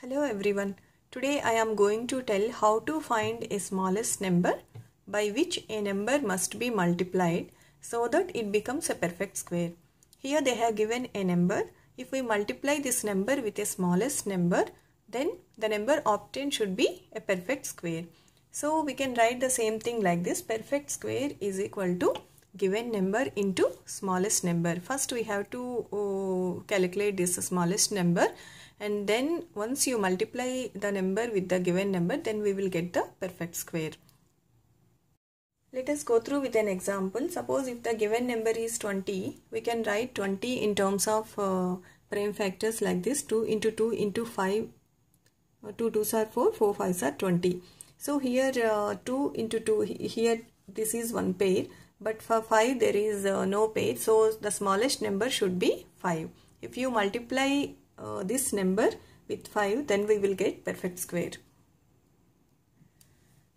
Hello everyone. Today I am going to tell how to find a smallest number by which a number must be multiplied so that it becomes a perfect square. Here they have given a number. If we multiply this number with a smallest number then the number obtained should be a perfect square. So we can write the same thing like this. Perfect square is equal to given number into smallest number. First we have to uh, calculate this smallest number and then once you multiply the number with the given number then we will get the perfect square. Let us go through with an example. Suppose if the given number is 20, we can write 20 in terms of uh, prime factors like this 2 into 2 into 5, uh, 2 2s are 4, 4 5s are 20. So here uh, 2 into 2, here this is one pair but for 5 there is uh, no pair so the smallest number should be 5. If you multiply uh, this number with 5 then we will get perfect square.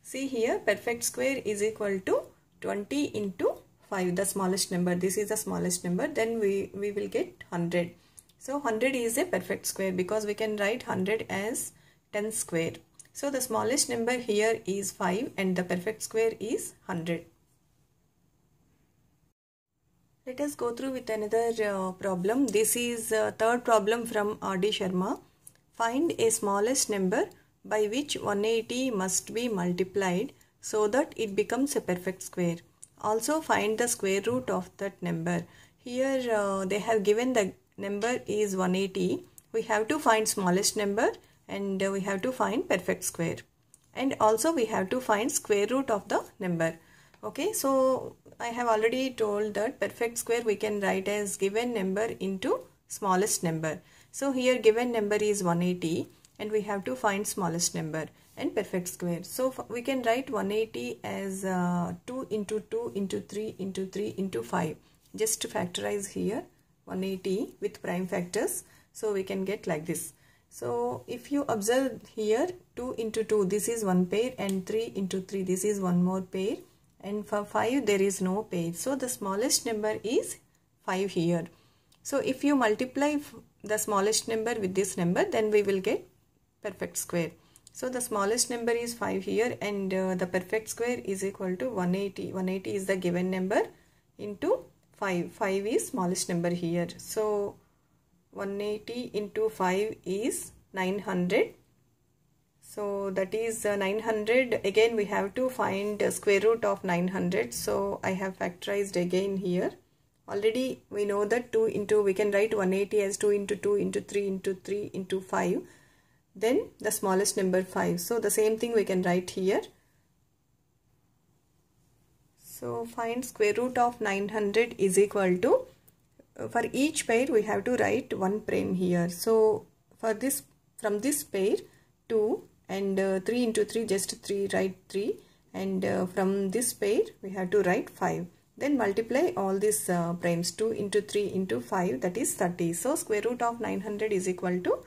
See here perfect square is equal to 20 into 5 the smallest number this is the smallest number then we, we will get 100. So 100 is a perfect square because we can write 100 as 10 square. So the smallest number here is 5 and the perfect square is 100. Let us go through with another uh, problem. This is uh, third problem from R.D. Sharma. Find a smallest number by which 180 must be multiplied so that it becomes a perfect square. Also find the square root of that number. Here uh, they have given the number is 180. We have to find smallest number and we have to find perfect square. And also we have to find square root of the number. Okay, so I have already told that perfect square we can write as given number into smallest number. So here given number is 180 and we have to find smallest number and perfect square. So we can write 180 as uh, 2 into 2 into 3 into 3 into 5. Just to factorize here 180 with prime factors. So we can get like this. So if you observe here 2 into 2 this is one pair and 3 into 3 this is one more pair and for 5 there is no page So the smallest number is 5 here. So if you multiply the smallest number with this number then we will get perfect square. So the smallest number is 5 here and uh, the perfect square is equal to 180. 180 is the given number into 5. 5 is smallest number here. So 180 into 5 is 900 so that is uh, 900 again we have to find square root of 900 so I have factorized again here. Already we know that 2 into we can write 180 as 2 into 2 into 3 into 3 into 5 then the smallest number 5 so the same thing we can write here. So find square root of 900 is equal to uh, for each pair we have to write one prime here. So for this from this pair 2 and uh, 3 into 3 just 3 write 3 and uh, from this pair we have to write 5 then multiply all these uh, primes 2 into 3 into 5 that is 30 so square root of 900 is equal to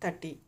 30